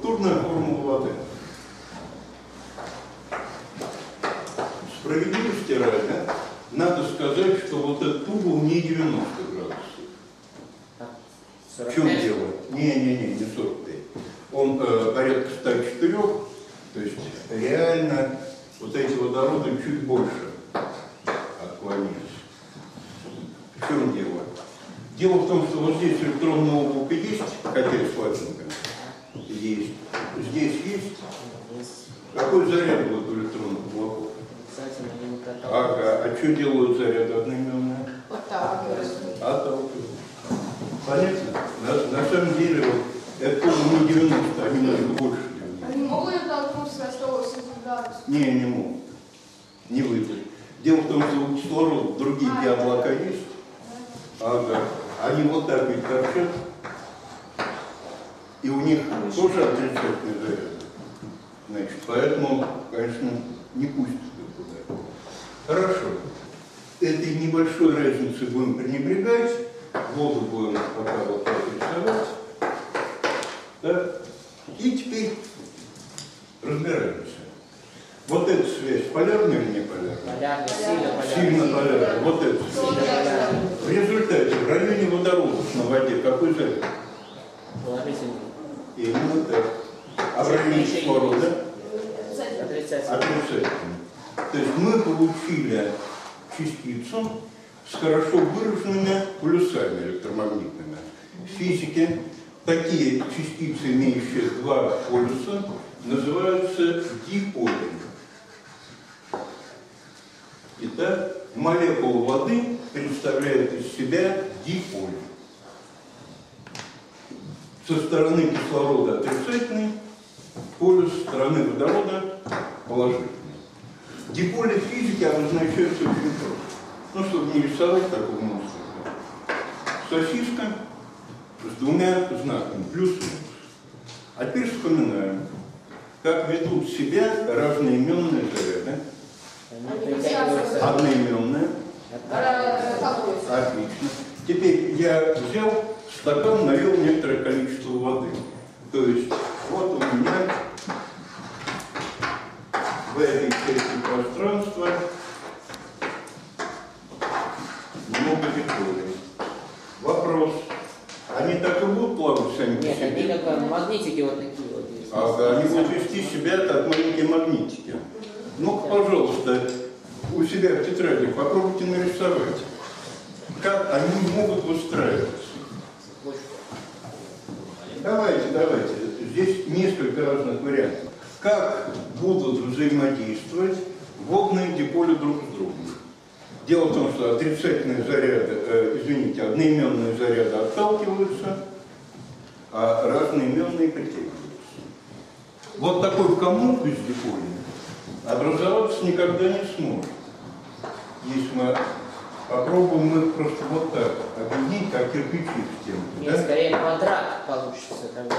Формула воды. Справедливости ради, надо сказать, что вот этот угол не 90 градусов. В чем 45? дело? Не-не-не, не 45. Он э, порядка 104, то есть реально вот эти водороды чуть больше отклонились. В чем дело? Дело в том, что вот здесь электронная облако есть, хотя слабенько. Есть. Здесь есть. Какой заряд будет у электронных облаков? Ага. А что делают заряды одноименные? Вот так. Отталкивают. Понятно? На, на самом деле, вот, это тоже не 90, они немного больше. Они могут оттолкнуться на 180 градусов? Не, не могут. Не выйдут. Дело в том, что у кислорода другие А, облака есть. Ага. Они вот так ведь торчат. И у них тоже отрицательный заряд. Значит, поэтому, конечно, не пустят их туда. Хорошо. Этой небольшой разницы будем пренебрегать. Воду будем пока вот так рисовать. Так. И теперь разбираемся. Вот эта связь полярная или не полярная? Полярный, сильно полярный. Сильно полярная. Вот эта связь. В результате в районе водородов на воде какой заряд? Положительный. Именно так. А в Отрицательный. отрицательный. То есть мы получили частицу с хорошо выраженными полюсами электромагнитными. В физике такие частицы, имеющие два полюса, называются диполями. Итак, молекула воды представляет из себя диполь. Со стороны кислорода отрицательный, полюс со стороны водорода положительный. Диполи физики обозначаются очень просто. Ну, чтобы не рисовать такого монстра. Сосиска с двумя знаками, плюс минус. А теперь вспоминаем, как ведут себя разные именные заряды. Они притягиваются. Одноименные. Отлично. Теперь я взял стакан, налил некоторое количество воды. То есть вот у меня в этой части пространства много диполей. Вопрос. Они так и будут плавать сами Нет, они как бы магнитики вот такие вот есть. Ага, они будут вести себя как маленькие магнитики. Ну-ка, пожалуйста, у себя в тетради попробуйте нарисовать, как они могут выстраиваться. Больше. Давайте, давайте. Здесь несколько разных вариантов. Как будут взаимодействовать водные диполи друг с другом? Дело в том, что отрицательные заряды, э, извините, одноименные заряды отталкиваются, а разноименные притягиваются. Вот такой комок из диполей образоваться никогда не сможет. Если мы попробуем их просто вот так объединить, как кирпичи в стенку. Нет, да? скорее квадрат получится. Как бы,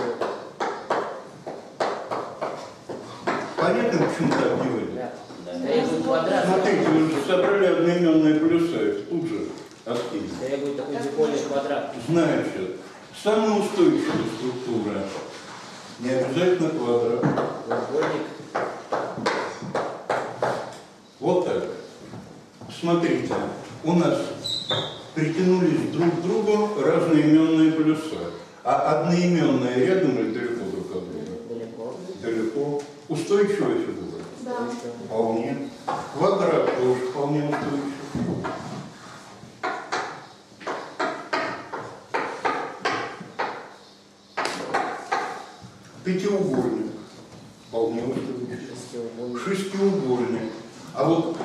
Понятно, почему так делали? да. Смотрите, вы же собрали одноименные полюса, их тут же откинули. Скорее будет такой диполе квадрат. Значит, самая устойчивая структура, не обязательно квадрат. Вот так. Смотрите, у нас притянулись друг к другу разноименные полюса. А одноименные рядом или далеко друг от друга? Далеко. Далеко. Устойчивая фигура? Да. Вполне. Квадрат тоже вполне устойчив. Пятиугольник. Вполне устойчив. Шестиугольник. Шестиугольник. А вот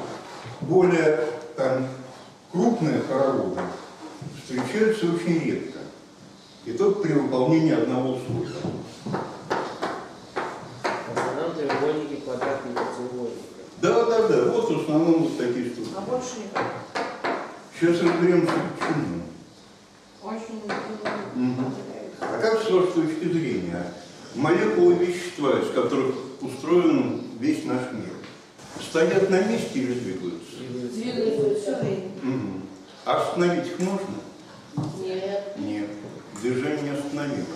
более там, крупные хороводы встречаются очень редко. И только при выполнении одного условия. В основном треугольники, квадратные пятиугольники. Да, да, да, вот в основном вот такие штуки. А больше никак. Сейчас разберемся, стоят на месте или двигаются? Двигаются. Угу. Остановить их можно? Нет. Нет. Движение остановилось.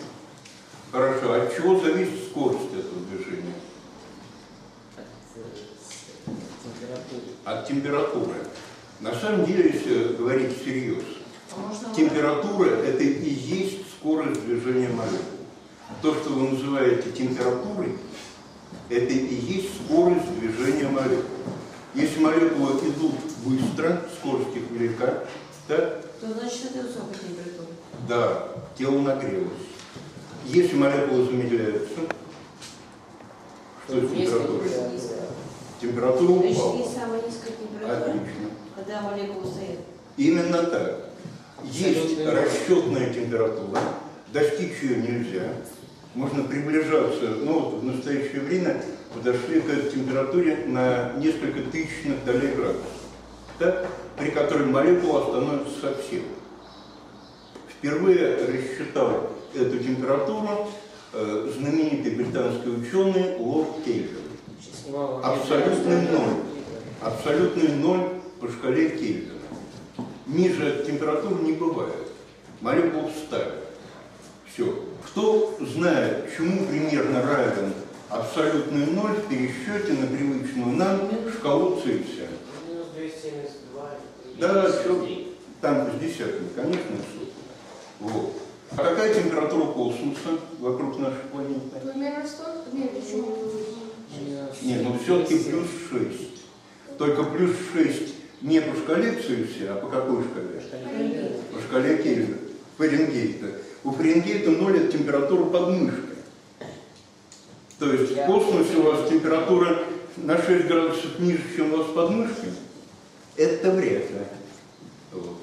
Хорошо. А от чего зависит скорость этого движения? От температуры. На самом деле, если говорить всерьез, а температура – это и есть скорость движения молекул. То, что вы называете температурой, это и есть скорость движения молекул. Если молекулы идут быстро, скорость их велика, да, То значит это высокая температура. да, тело нагрелось. Если молекулы замедляются, что с температурой? температура. Температура Значит, упала. есть самая низкая температура, Отлично. когда молекулы стоят. Именно так. Есть расчетная температура, достичь ее нельзя. Можно приближаться, ну вот в настоящее время подошли к температуре на несколько тысячных долей градусов, да, при которой молекула остановится совсем. Впервые рассчитал эту температуру э, знаменитый британский ученый Лорд снимал Абсолютный ноль. Абсолютный ноль по шкале Кельвина. Ниже температуры не бывает. Молекулу вставят. Все. Кто знает, чему примерно равен абсолютный ноль в пересчете на привычную нам шкалу Цельсия? Минус 272. и Да, 53. Там с десятками, конечно, все. Вот. А какая температура космоса вокруг нашей планеты? Примерно столько? Нет, почему? Минус Нет, ну все-таки 200. плюс 6. Только плюс 6 не по шкале Цельсия, а по какой шкале? По шкале Кельвина, Фаренгейта. У Фаренгейта 0 это температура под мышкой. То есть в космосе у вас температура на 6 градусов ниже, чем у вас под мышкой? Это вряд ли. Вот.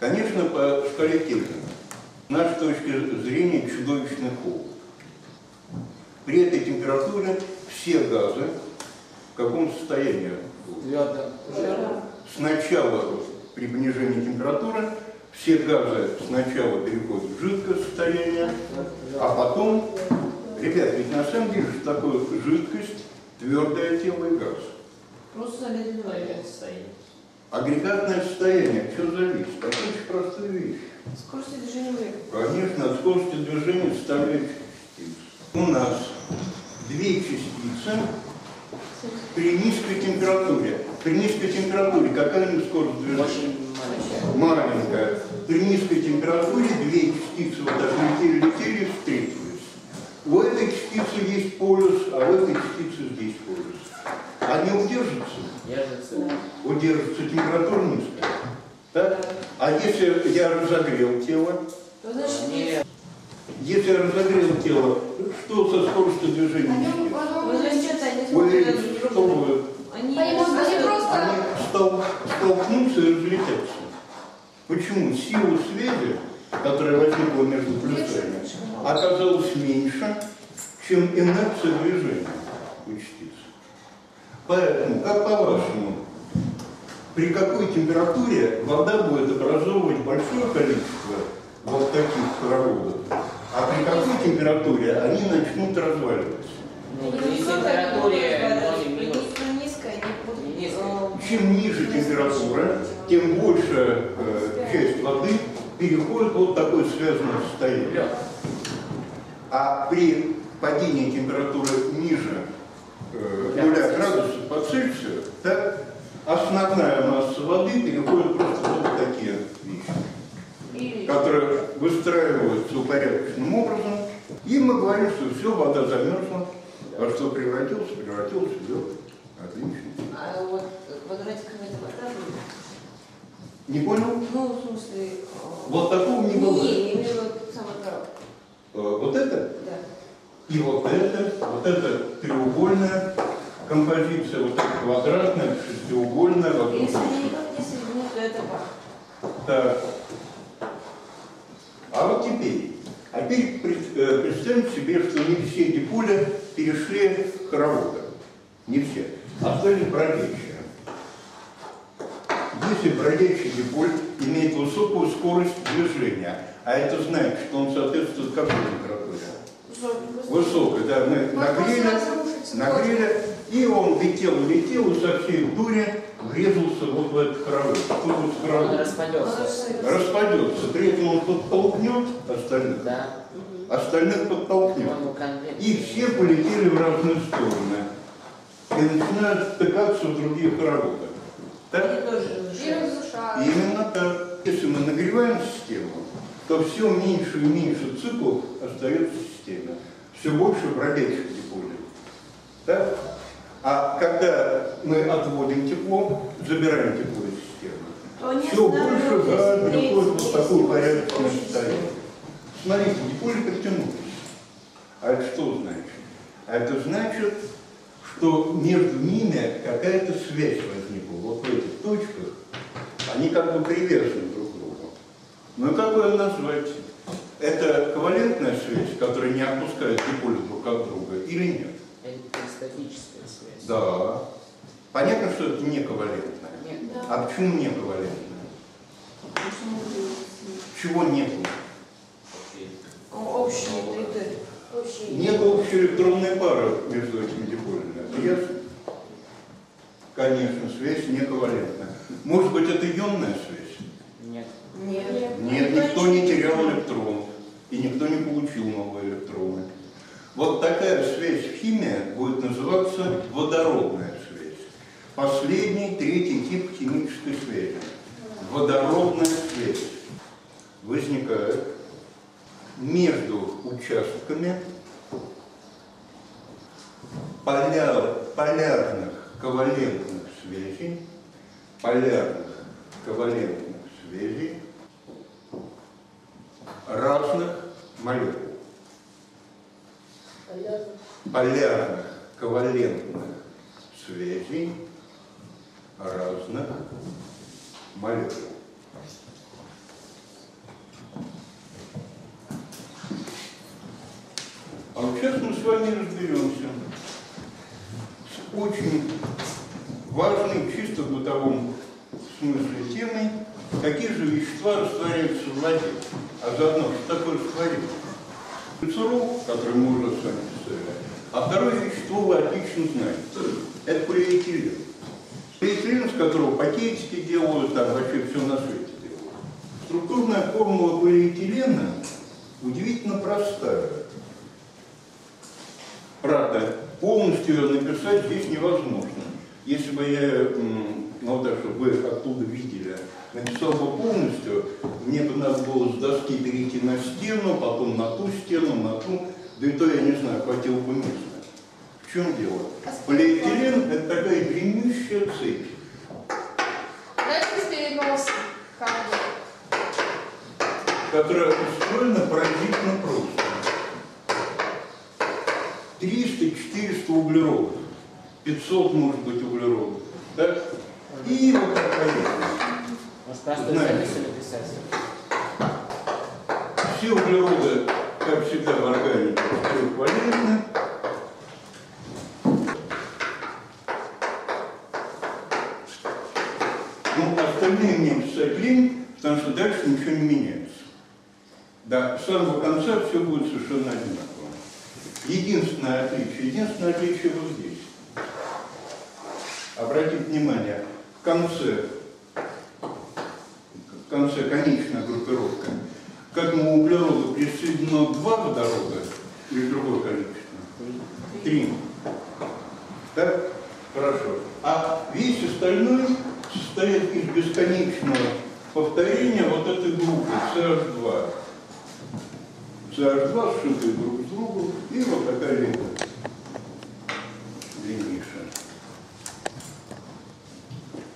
Конечно, по шкале Кельвина. С нашей точки зрения чудовищный холод. При этой температуре все газы в каком состоянии? Твердо. Сначала при понижении температуры все газы сначала переходят в жидкое состояние, а потом, ребят, ведь на самом деле что такое жидкость, твердое тело и газ. Просто замедленное. Агрегатное состояние, что зависит? Это очень простая вещь. Скорость движения молекул. Конечно, от скорости движения составляет частиц. У нас две частицы при низкой температуре. При низкой температуре какая у них скорость движения? Очень маленькая. маленькая. При низкой температуре две частицы вот так летели, летели, встретились. У этой частицы есть полюс, а у этой частицы здесь полюс. Они удержатся? Держится. Температура низкая. Да? А если я разогрел тело, То значит, Нет. если я разогрел тело, что со скоростью движения? они, вы значит, они что просто- Они стол- столкнутся и разлетятся. Почему? Сила связи, которая возникла между плюсами, оказалась меньше, чем инерция движения у. Поэтому, как по-вашему, при какой температуре вода будет образовывать большое количество вот таких проводов, а при какой температуре они начнут разваливаться? Ну, при температуре э, Чем ниже температура, тем больше э, часть воды переходит в вот такое связанное состояние. А при падении температуры ниже э, нуля градусов. по Цельсию, да, основная воды переходит просто вот такие вещи, которые выстраиваются упорядоченным образом, и мы говорим, что все, вода замерзла, во что превратился, превратился в лед. Отлично. А вот квадратиками это вода будет? Не понял? Ну, в смысле... э, Вот такого не. Не, я имею в виду сам коробка. Э, Вот это Да. и вот это, вот это треугольная композиция, вот это квадратная, шестиугольная, вокруг Если никак не соединены, то это пар. Так. А вот теперь, а теперь э, представьте себе, что не все диполи перешли хоровода. Не все. Остались бродячие. Если бродячий диполь имеет высокую скорость движения, а это значит, что он соответствует какой температуре? Высокой, да, мы нагрели, нагрели, и он летел, летел, и со всей дури врезался вот в этот хоровод. Тут вот Он распадется. распадется, при этом он подтолкнет остальных, Да. остальных подтолкнет. И все полетели в разные стороны. И начинают стыкаться в другие хороводы. Так? Тоже И разрушают. Именно так. Если мы нагреваем систему, то все меньше и меньше циклов остается в системе. Все больше бродячих диполей. Так? А когда мы отводим тепло, забираем тепло из системы, все больше останавливаются, переходит вот в такую очень состояние. Смотрите, диполи притянулись. А это что значит? А это значит, что между ними какая-то связь возникла. Вот в этих точках они как бы привязаны друг к другу. Ну и как бы ее назвать? Это ковалентная связь, которая не отпускает диполи друг от друга, или нет? Это статическая связь. Да. Понятно, что это не ковалентная. Нет. А почему не ковалентная? Чего нету? Общие. Нет общей электронной пары между этими диполями. Это ясно? Конечно, связь не ковалентная. Может быть, это ионная связь? Нет. Нет. Нет, никто не терял электрон. И никто не получил новые электроны. Вот такая связь в химии будет называться водородная связь. Последний, третий тип химической связи. Водородная связь возникает между участками поляр, полярных ковалентных связей, полярных ковалентных связей разных молекул. Полярных ковалентных связей разных молекул. А сейчас мы с вами разберемся с очень важной, чисто бытовом смысле темой, какие же вещества растворяются в воде, а заодно, что такое растворение. Глицерол, который мы уже с вами писали, а второе вещество вы отлично знаете. Это полиэтилен. Полиэтилен, с которого пакетики делают, там вообще все на свете делают. Структурная формула полиэтилена удивительно простая. Правда, полностью ее написать здесь невозможно. Если бы я, м, ну так, чтобы вы оттуда видели, написал бы полностью, мне бы надо было с доски перейти на стену, потом на ту стену, на ту, да и то, я не знаю, хватило бы места. В чем дело? Полиэтилен – это такая длиннющая цепь, Дальше перенос. Которая устроена поразительно просто. 300-400 углеродов, 500 может быть углеродов, так? И вот так поехали. Все углероды, как всегда в органике, трехвалентны. Ну, остальные мне писать потому что дальше ничего не меняется. До самого конца все будет совершенно одинаково. Единственное отличие, единственное отличие вот здесь. Обратите внимание, конце, конце конечная группировка, к этому углероду присоединено два водорода или другое количество? Три. Так? Хорошо. А весь остальной состоит из бесконечного повторения вот этой группы CH2. CH2 сшитые друг с другом, и вот такая лента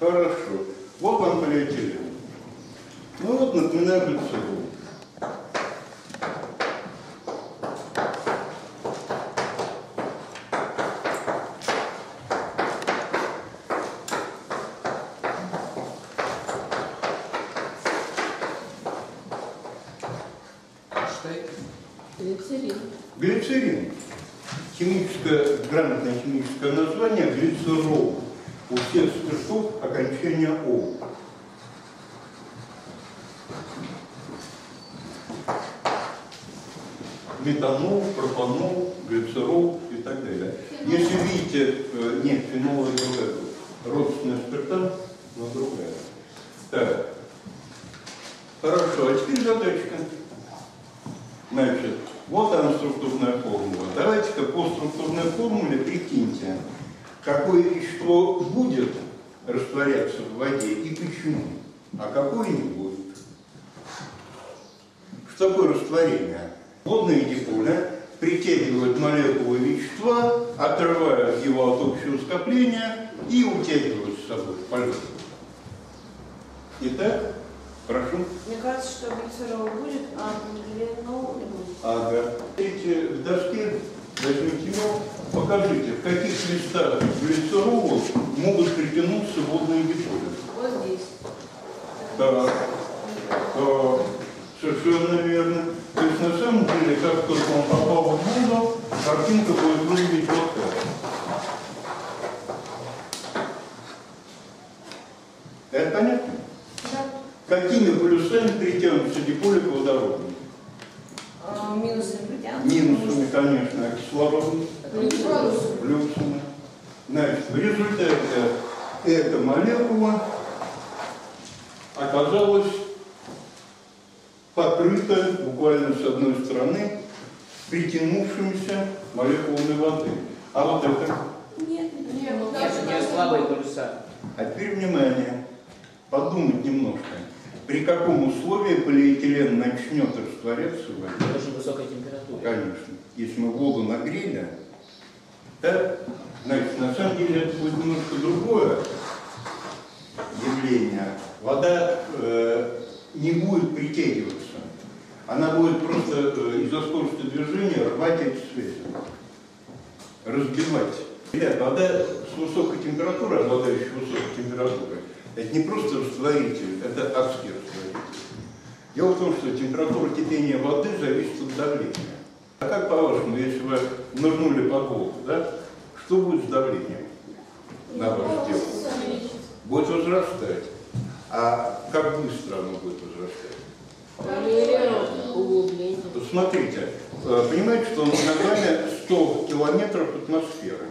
Хорошо. Вот вам полиэтилен. Ну вот, напоминаю глицерол. Что это? Глицерин. Глицерин. Химическое, грамотное химическое название глицерол. Окончание О. Метанол, пропанол, глицерол и так далее. Если видите, э, нет, фенол это. Родственная спирта, но другая. Так. Хорошо, а теперь задачка. Значит, вот она структурная формула. Давайте-ка по структурной формуле прикиньте, какое вещество будет растворяться в воде и почему, а какой не будет. Что такое растворение? Водные диполя притягивают молекулы вещества, отрывают его от общего скопления и утягивают с собой в полет. Итак, прошу. Мне кажется, что глицерол будет, а глинол не будет. Ага. Смотрите, в доске возьмите его, покажите, в каких местах глицеролу могут притянуться водные диполи. Вот здесь. Так, так, совершенно верно. То есть на самом деле, как только он попал в воду, картинка будет выглядеть вот так. Это понятно? Да. Какими полюсами притянутся диполи к водороду? А, минусы притянут. Минусами, конечно, а кислородом, Плюсы. плюсами. Значит, в результате эта молекула оказалась покрыта буквально с одной стороны притянувшимися молекулами воды. А вот это, Нет, Нет, нет. Слабые полюса. а теперь внимание, подумать немножко. При каком условии полиэтилен начнет растворяться в воде? Очень высокой температуре. Конечно. Если мы воду нагрели, да, значит, на самом деле это будет немножко другое явление. Вода э, не будет притягиваться. Она будет просто э, из-за скорости движения рвать эти связи, разбивать. Ребят, вода с высокой температурой, обладающая высокой температурой, это не просто растворитель, это адский растворитель. Дело в том, что температура кипения воды зависит от давления. А как по-вашему, если вы нырнули под воду, да, что будет с давлением на ваше тело? Будет возрастать. А как быстро оно будет возрастать? Смотрите, э, понимаете, что над вами 100 километров атмосферы.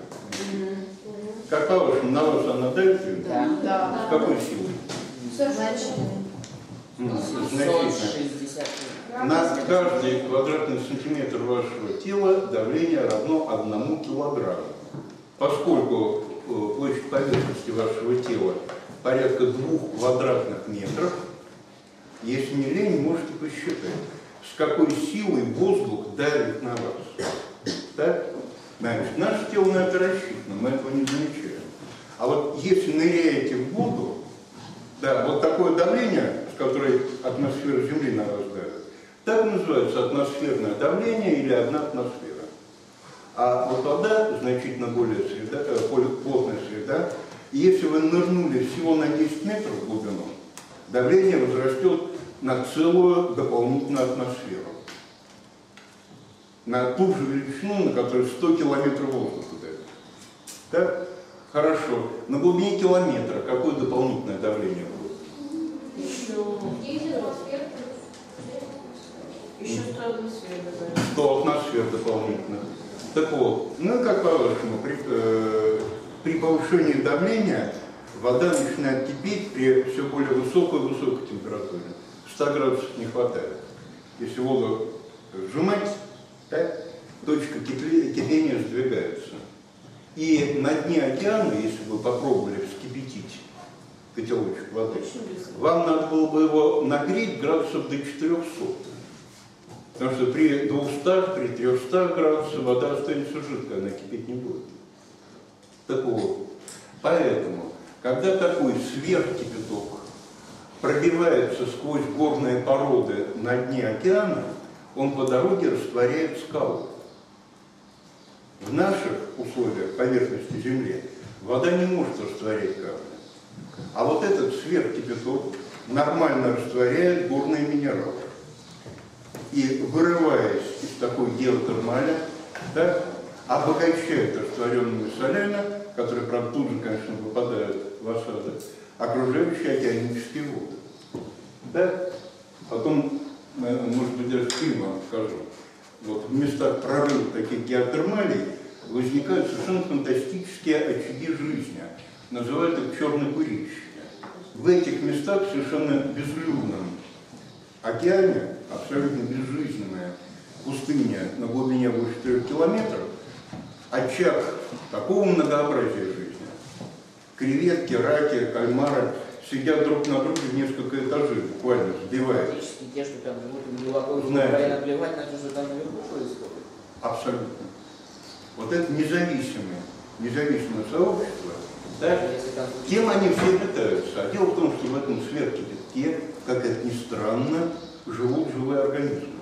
Как по-вашему, на вас она нет? Да. Да. С какой силой? Значительно. 660. На каждый квадратный сантиметр вашего тела давление равно одному килограмму. Поскольку э, площадь поверхности вашего тела порядка двух квадратных метров, если не лень, можете посчитать, с какой силой воздух давит на вас. Так? Значит, наше тело на это рассчитано, мы этого не замечаем. А вот если ныряете в воду, да, вот такое давление, с которой атмосфера Земли на вас давит, так называется атмосферное давление или одна атмосфера. А вот вода значительно более среда, э, более плотная среда. И если вы нырнули всего на 10 метров в глубину, давление возрастет на целую дополнительную атмосферу. На ту же величину, на которой 100 километров воздуха давит. Так? Хорошо. На глубине километра какое дополнительное давление будет? еще, еще 100 атмосфер добавим. 100 атмосфер дополнительно. Так вот, ну как по-вашему, при, э, при повышении давления вода начинает кипеть при все более высокой высокой температуре. 100 градусов не хватает. Если воду сжимать, так, точка кипения сдвигается. И на дне океана, если вы попробовали вскипятить котелочек воды, вам надо было бы его нагреть градусов до 400. Потому что при 200, при 300 градусах вода останется жидкой, она кипеть не будет. Так вот, поэтому, когда такой сверхкипяток пробивается сквозь горные породы на дне океана, он по дороге растворяет скалы. В наших условиях поверхности Земли вода не может растворять камни. А вот этот сверхкипяток нормально растворяет горные минералы. И вырываясь из такой геотермали, да, обогащает растворенными солями, которые, правда, тут же, конечно, выпадают в осадок, окружающие океанические воды. Да? Потом, может быть, даже фильм вам покажу. Вот в местах прорыва таких геотермалей возникают совершенно фантастические очаги жизни. Называют их черные курильщики. В этих местах совершенно безлюдном океане, абсолютно безжизненная пустыня на глубине больше 4 километров, очаг такого многообразия жизни, креветки, раки, кальмары сидят друг на друге в несколько этажей, буквально сбиваясь. Практически те, что там живут глубоко, Знаете. плевать на то, что там наверху происходит. Абсолютно. Вот это независимое, независимое сообщество, да, Кем они все питаются? А дело в том, что в этом сверхе те, как это ни странно, живут живые организмы.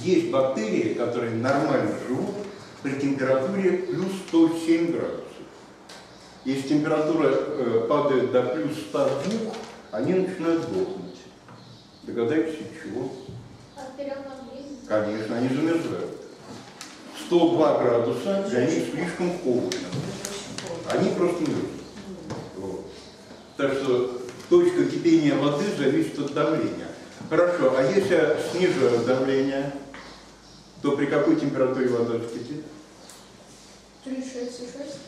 Есть бактерии, которые нормально живут при температуре плюс 107 градусов. Если температура э, падает до плюс 102, они начинают дохнуть. Догадайтесь, чего? Жизни. Конечно, они замерзают. 102 градуса для них слишком холодно. Они просто мерзнут. Вот. Так что точка кипения воды зависит от давления. Хорошо, а если я снижаю давление, то при какой температуре вода вскипит? 3, 6, 6.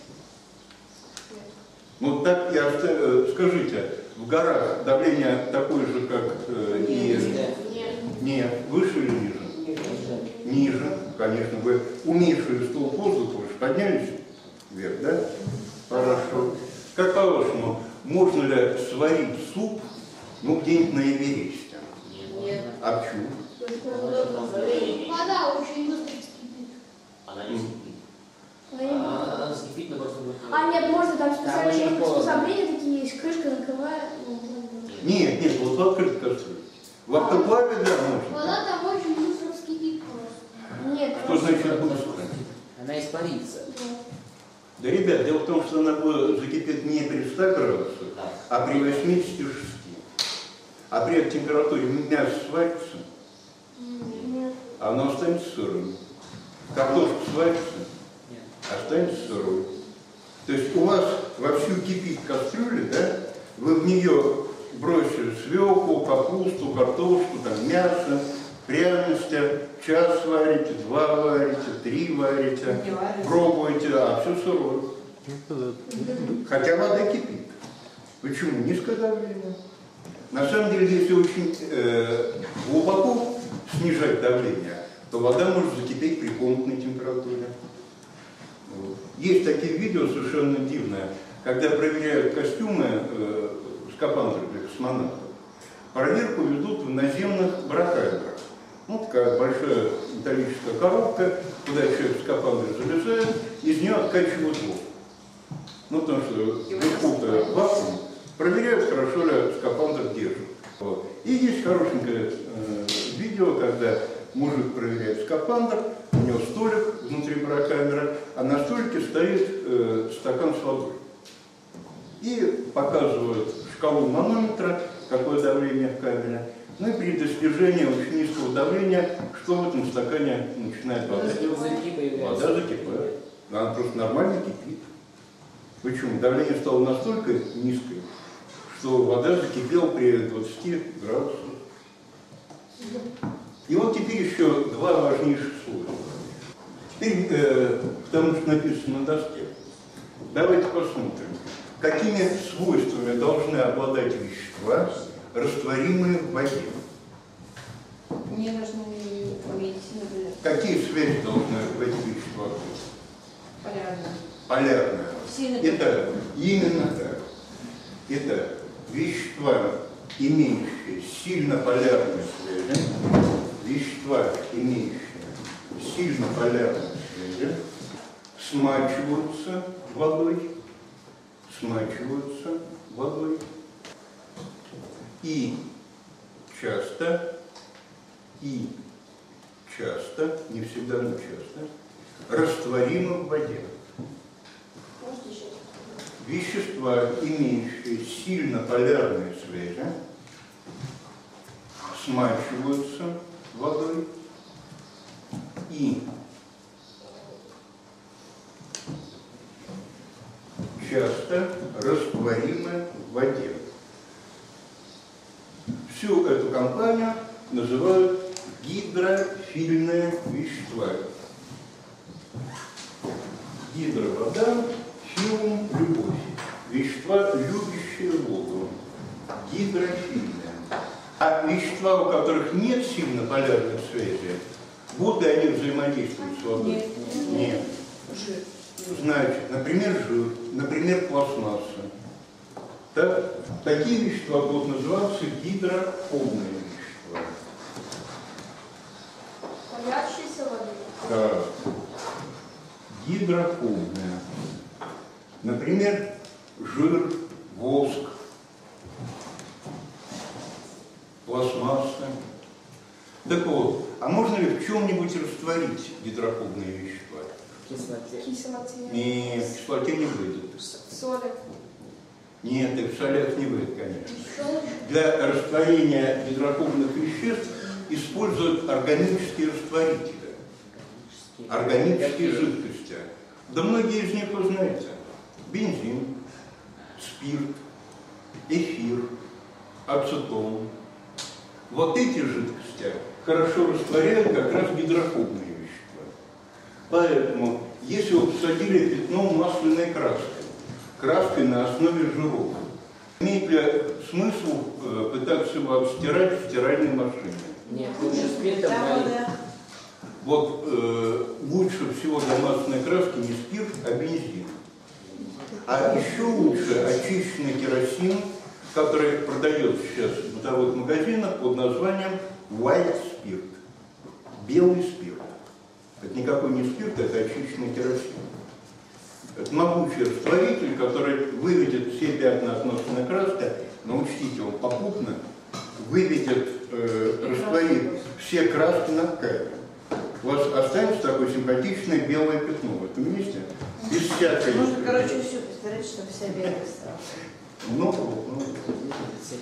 Ну так я э, скажите, в горах давление такое же, как э, и... Нет. Нет, выше или ниже? Ниже, конечно, вы уменьшили стол воздуха, вы же поднялись вверх, да? Хорошо. Как по-вашему, можно ли сварить суп, ну, где-нибудь на Эвересте? Нет. А почему? Вода очень быстро вскипит. Она. Она. А, закипит, но просто будет... А нет, можно там Там специальные холодно. приспособления такие есть, крышка накрывает. ну, Нет, нет, вот в открытой кастрюле. В автоплаве, да, можно. Вода там очень быстро вскипит просто. Нет, Что значит быстро? Она испарится. Да, ребят, дело в том, что она закипеть не при 100 градусах, Да. а при 86. А при этой температуре мясо сварится, нет. а оно останется сырым. Картошка сварится, Нет. Останется сырой. То есть у вас вовсю кипит кастрюля, да? Вы в нее бросили свеклу, капусту, картошку, там, мясо, пряности, час варите, два варите, три варите, пробуете, а все сырое. Хотя вода кипит. Почему? Низкое давление. На самом деле, если очень э, глубоко снижать давление, то вода может закипеть при комнатной температуре. Есть такие видео совершенно дивные, когда проверяют костюмы э, скафандры для космонавтов. Проверку ведут в наземных барокамерах. Ну, такая большая металлическая коробка, куда человек в скафандре залезает, из нее откачивают воздух. Ну, потому что вверху-то вакуум, проверяют, хорошо ли скафандр держит. Вот. И есть хорошенькое э, видео, когда мужик проверяет скафандр, него столик внутри барокамеры, а на столике стоит э, стакан с водой. И показывают шкалу манометра, какое давление в камере. Ну и при достижении очень низкого давления, что в этом стакане начинает вода? Вода закипает. Она просто нормально кипит. Почему? Давление стало настолько низкое, что вода закипела при 20 градусах. И вот теперь еще два важнейших слоя. Теперь э, к тому, что написано на доске. Давайте посмотрим, какими свойствами должны обладать вещества, растворимые в воде. Не должны уметь, например, Какие связи должны в этих веществах быть? полярно. Полярная. Это именно так. Это вещества, имеющие сильно полярные связи, вещества, имеющие сильно полярные связи, смачиваются водой, смачиваются водой. И часто, и часто, не всегда, но часто, растворимы в воде. Вещества, имеющие сильно полярные связи, смачиваются водой. И часто растворимы в воде. Всю эту компанию называют гидрофильные вещества. Гидровода, филум, любовь. Вещества, любящие воду. Гидрофильные. А вещества, у которых нет сильно полярных связей, будут ли они взаимодействовать с водой? Нет. Нет. Жир. Значит, например, жир, например, пластмасса. Так? Такие вещества будут называться гидропробные вещества. Боящиеся воды. Так. Гидропробные. Например, жир, воск, пластмасса. Так вот, а можно ли в чем-нибудь растворить гидропробные вещества? В кислоте. Кислоте. И в кислоте не выйдет. Соли. Нет, и в солях не выйдет, конечно. Для растворения гидропробных веществ используют органические растворители, органические жидкости. Да многие из них вы знаете. Бензин, спирт, эфир, ацетон. Вот эти жидкости хорошо растворяют как раз вещества. Поэтому, если вы посадили пятно масляной краской, краской на основе жиров, имеет ли смысл э, пытаться его обстирать в стиральной машине? Нет, лучше спиртом. Вот э, лучше всего для масляной краски не спирт, а бензин. А еще лучше очищенный керосин, который продается сейчас в бытовых магазинах под названием white спирт. Белый спирт. Это никакой не спирт, это очищенный керосин. Это могучий растворитель, который выведет все пятна от масляной краски, но учтите, он попутно выведет, э, растворит все краски на ткани. У вас останется такое симпатичное белое пятно в этом месте, без всякой... Можно, короче, всю постараться, чтобы вся белая стала. Ну, ну.